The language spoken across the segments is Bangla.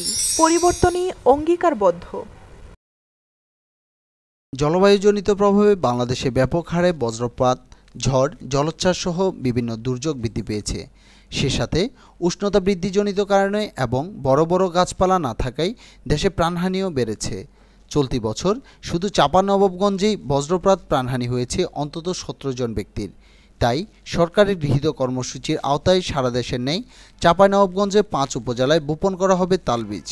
ফোর পরিবর্তনই অঙ্গীকারবদ্ধ। জলবায়ুজনিত প্রভাবে বাংলাদেশে ব্যাপক হারে বজ্রপাত, ঝড়, জলোচ্ছ্বাস সহ বিভিন্ন দুর্যোগ বৃদ্ধি পেয়েছে। সে সাথে উষ্ণতা বৃদ্ধিজনিত কারণে এবং বড় বড় গাছপালা না থাকায় দেশে প্রাণহানিও বেড়েছে। চলতি বছর শুধু চাপা নবাবগঞ্জেই বজ্রপাত প্রাণহানি হয়েছে অন্তত সতেরো জন ব্যক্তির। তাই সরকারের গৃহীত কর্মসূচির আওতায় সারা দেশের নেই। চাঁপাইনবাবগঞ্জে পাঁচ উপজেলায় বোপন করা হবে তালবীজ।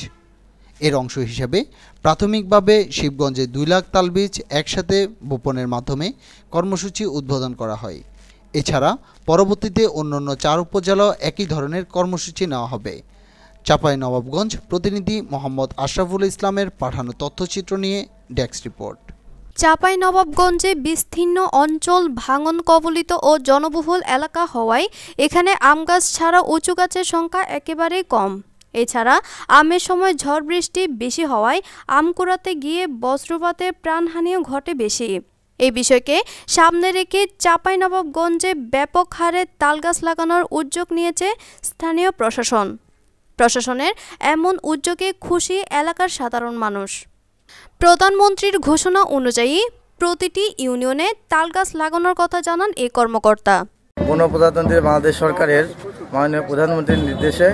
এর অংশ হিসেবে প্রাথমিকভাবে শিবগঞ্জে দুই লাখ তালবীজ একসাথে বোপনের মাধ্যমে কর্মসূচি উদ্বোধন করা হয়। এছাড়া পরবর্তীতে অন্যান্য চার উপজেলাও একই ধরনের কর্মসূচি নেওয়া হবে। চাপাই নবাবগঞ্জ প্রতিনিধি মোহাম্মদ আশরাফুল ইসলামের পাঠানো তথ্যচিত্র নিয়ে ডেস্ক রিপোর্ট। চাঁপাইনবাবগঞ্জে বিস্তীর্ণ অঞ্চল ভাঙন কবলিত ও জনবহুল এলাকা হওয়ায় এখানে আম গাছ ছাড়া উঁচু গাছের সংখ্যা একেবারেই কম। এছাড়া আমের সময় ঝড় বৃষ্টি বেশি হওয়ায় আম কুড়াতে গিয়ে বজ্রপাতের প্রাণহানিও ঘটে বেশি। এই বিষয়কে সামনে রেখে চাঁপাইনবাবগঞ্জে ব্যাপক হারে তালগাছ লাগানোর উদ্যোগ নিয়েছে স্থানীয় প্রশাসন। প্রশাসনের এমন উদ্যোগে খুশি এলাকার সাধারণ মানুষ। প্রধানমন্ত্রীর ঘোষণা অনুযায়ী প্রতিটি ইউনিয়নে তালগাছ লাগানোর কথা জানান এই কর্মকর্তা। গণপ্রজাতন্ত্রী বাংলাদেশ সরকারের মাননীয় প্রধানমন্ত্রীর নির্দেশে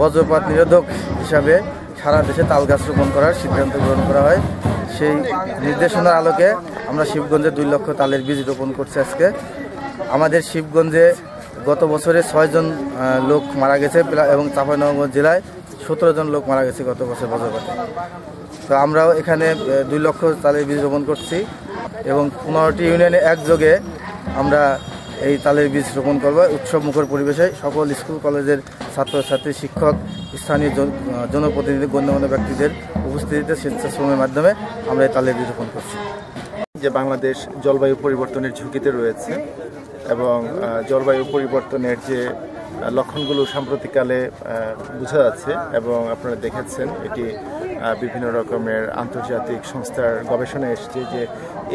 বজ্রপাত নিরোধক হিসাবে সারা দেশে তাল গাছ রোপণ করার সিদ্ধান্ত গ্রহণ করা হয়। সেই নির্দেশনার আলোকে আমরা শিবগঞ্জে দুই লক্ষ তালের বীজ রোপণ করছি আজকে। আমাদের শিবগঞ্জে গত বছরে ছয়জন লোক মারা গেছে এবং চাঁপাইনগর জেলায় সতেরো জন লোক মারা গেছে গত বছর বজ্রপাতে। তো আমরাও এখানে দুই লক্ষ তালের বীজ রোপণ করছি এবং পনেরোটি ইউনিয়নে একযোগে আমরা এই তালের বীজ রোপণ করব। উৎসব মুখর পরিবেশে সকল স্কুল, কলেজের ছাত্রছাত্রী, শিক্ষক, স্থানীয় জন- জনপ্রতিনিধি, গণ্যমান্য ব্যক্তিদের উপস্থিতিতে স্বেচ্ছাশ্রমের মাধ্যমে আমরা এই তালের বীজ রোপণ করছি। যে বাংলাদেশ জলবায়ু পরিবর্তনের ঝুঁকিতে রয়েছে এবং জলবায়ু পরিবর্তনের যে লক্ষণগুলো সাম্প্রতিককালে বোঝা যাচ্ছে এবং আপনারা দেখেছেন এটি বিভিন্ন রকমের আন্তর্জাতিক সংস্থার গবেষণা এসেছে যে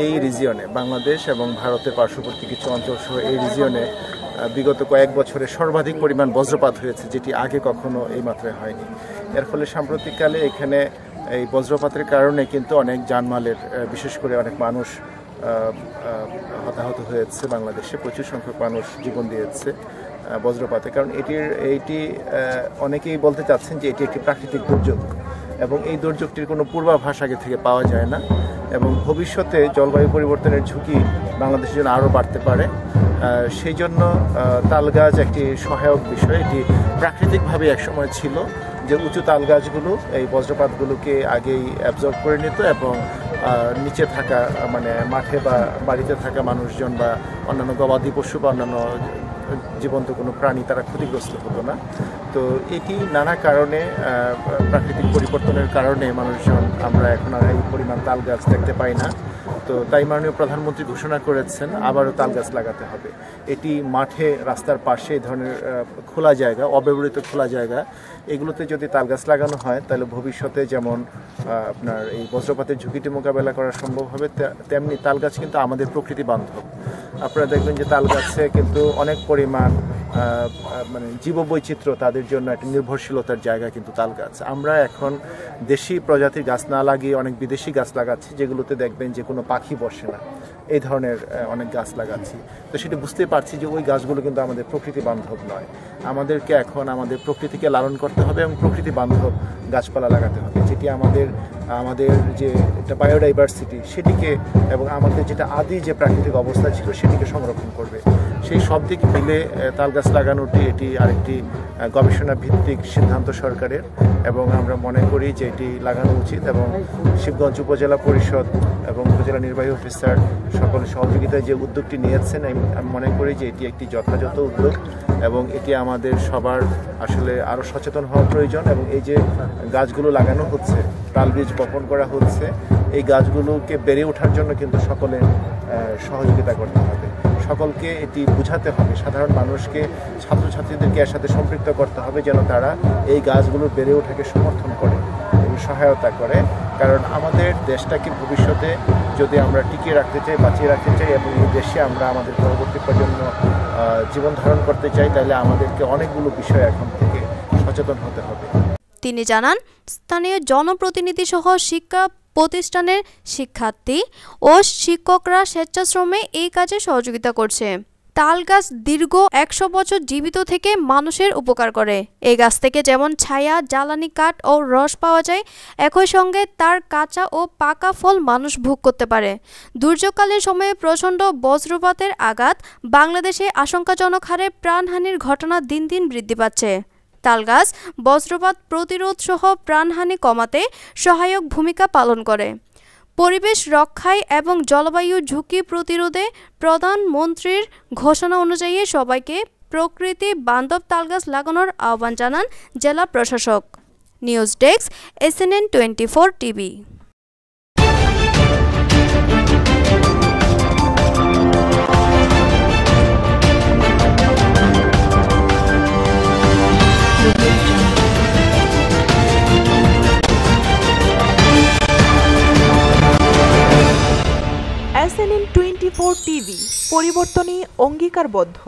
এই রিজিয়নে বাংলাদেশ এবং ভারতের পার্শ্ববর্তী কিছু অঞ্চল সহ এই রিজিয়নে বিগত কয়েক বছরে সর্বাধিক পরিমাণ বজ্রপাত হয়েছে, যেটি আগে কখনো এই মাত্রায় হয়নি। এর ফলে সাম্প্রতিককালে এখানে এই বজ্রপাতের কারণে কিন্তু অনেক জানমালের বিশেষ করে অনেক মানুষ হতাহত হয়েছে বাংলাদেশে। প্রচুর সংখ্যক মানুষ জীবন দিয়েছে বজ্রপাতে। কারণ এটির এইটি অনেকেই বলতে চাচ্ছেন যে এটি একটি প্রাকৃতিক দুর্যোগ এবং এই দুর্যোগটির কোনো পূর্বাভাস আগে থেকে পাওয়া যায় না এবং ভবিষ্যতে জলবায়ু পরিবর্তনের ঝুঁকি বাংলাদেশের জন্য আরও বাড়তে পারে। সেই জন্য আহ, তাল গাছ একটি সহায়ক বিষয়। এটি প্রাকৃতিকভাবে একসময় ছিল যে উঁচু তাল গাছগুলো এই বজ্রপাতগুলোকে আগেই অ্যাবজর্ব করে নিত এবং নিচে থাকা মানে মাঠে বা বাড়িতে থাকা মানুষজন বা অন্যান্য গবাদি পশু বা অন্যান্য জীবন্ত কোনো প্রাণী তারা ক্ষতিগ্রস্ত হতো না। তো এটি নানা কারণে প্রাকৃতিক পরিবর্তনের কারণে মানুষজন আমরা এখন আর এই পরিমাণ তাল গাছ দেখতে পাই না। তো তাই মাননীয় প্রধানমন্ত্রী ঘোষণা করেছেন, আবারও তাল গাছ লাগাতে হবে। এটি মাঠে, রাস্তার পাশে এই ধরনের খোলা জায়গা, অব্যবহৃত খোলা জায়গা, এগুলোতে যদি তাল গাছ লাগানো হয়, তাহলে ভবিষ্যতে যেমন আপনার এই বজ্রপাতের ঝুঁকিটি মোকাবেলা করা সম্ভব হবে তেমনি তাল গাছ কিন্তু আমাদের প্রকৃতি বান্ধব। আপনারা দেখবেন যে তাল গাছে কিন্তু অনেক পরিমাণ মানে জীববৈচিত্র্য তাদের জন্য একটা নির্ভরশীলতার জায়গা কিন্তু তাল গাছ। আমরা এখন দেশি প্রজাতির গাছ না লাগিয়ে অনেক বিদেশি গাছ লাগাচ্ছি, যেগুলোতে দেখবেন যে কোনো পাখি বসে না। এই ধরনের অনেক গাছ লাগাচ্ছি। তো সেটা বুঝতে পারছি যে ওই গাছগুলো কিন্তু আমাদের প্রকৃতি বান্ধব নয়। আমাদেরকে এখন আমাদের প্রকৃতিকে লালন করতে হবে এবং প্রকৃতি বান্ধব গাছপালা লাগাতে হবে। যেটি আমাদের আমাদের যে একটা বায়োডাইভার্সিটি সেটিকে এবং আমাদের যেটা আদি যে প্রাকৃতিক অবস্থা ছিল সেটিকে সংরক্ষণ করবে। সেই সব দিক মিলে তাল গাছ লাগানোটি এটি আরেকটি গবেষণা ভিত্তিক সিদ্ধান্ত সরকারের এবং আমরা মনে করি যে এটি লাগানো উচিত এবং শিবগঞ্জ উপজেলা পরিষদ এবং উপজেলা নির্বাহী অফিসার সকলের সহযোগিতায় যে উদ্যোগটি নিয়েছেন, আমি মনে করি যে এটি একটি যথাযথ উদ্যোগ এবং এটি আমাদের সবার আসলে আরও সচেতন হওয়া প্রয়োজন এবং এই যে গাছগুলো লাগানো হচ্ছে, তাল বীজ বপন করা হচ্ছে, এই গাছগুলোকে বেড়ে ওঠার জন্য কিন্তু সকলের সহযোগিতা করতে হবে। সকলকে এটি বোঝাতে হবে। সাধারণ মানুষকে, ছাত্রছাত্রীদেরকে এর সাথে সম্পৃক্ত করতে হবে যেন তারা এই গাছগুলো বেড়ে ওঠাকে সমর্থন করে। সহায়তা করে, কারণ আমাদের দেশটাকে ভবিষ্যতে যদি আমরা টিকিয়ে রাখতে চাই, বাঁচিয়ে রাখতে চাই এবং এই দেশে আমরা আমাদের পরবর্তী প্রজন্ম জীবন ধারণ করতে চাই, তাহলে আমাদেরকে অনেকগুলো বিষয় এখন থেকে সচেতন হতে হবে। তিনি জানান, স্থানীয় জনপ্রতিনিধি সহ শিক্ষা প্রতিষ্ঠানের শিক্ষার্থী ও শিক্ষকরা স্বেচ্ছাশ্রমে এই কাজে সহযোগিতা করছে। তাল গাছ দীর্ঘ একশো বছর জীবিত থেকে মানুষের উপকার করে। এই গাছ থেকে যেমন ছায়া, জ্বালানি কাঠ ও রস পাওয়া যায়, একই সঙ্গে তার কাঁচা ও পাকা ফল মানুষ ভোগ করতে পারে। দুর্যোগকালীন সময়ে প্রচণ্ড বজ্রপাতের আঘাত বাংলাদেশে আশঙ্কাজনক হারে প্রাণহানির ঘটনা দিন দিন বৃদ্ধি পাচ্ছে। তালগাছ বজ্রপাত প্রতিরোধ সহ প্রাণহানি কমাতে সহায়ক ভূমিকা পালন করে। পরিবেশ রক্ষায় এবং জলবায়ু ঝুঁকি প্রতিরোধে প্রধানমন্ত্রীর ঘোষণা অনুযায়ী সবাইকে প্রকৃতি বান্ধব তালগাছ লাগানোর আহ্বান জানান জেলা প্রশাসক। News desk SNN twenty four TV TV পরিবর্তনই অঙ্গীকারবদ্ধ।